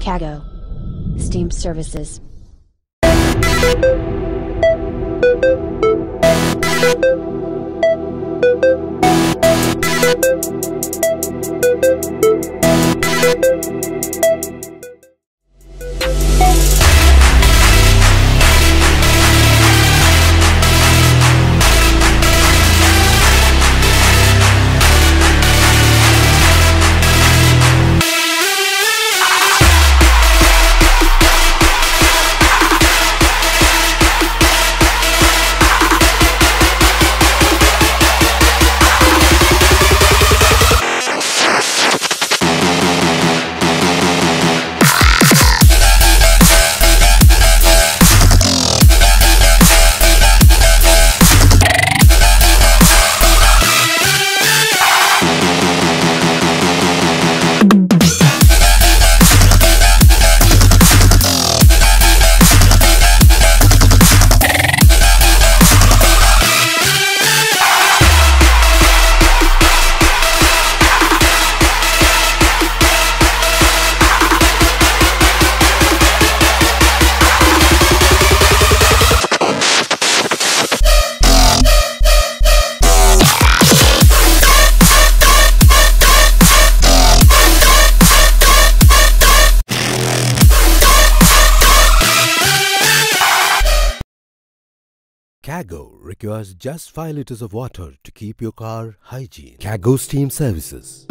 Kago. Steam Services. Kago requires just 5 liters of water to keep your car hygiene. Kago Steam Services.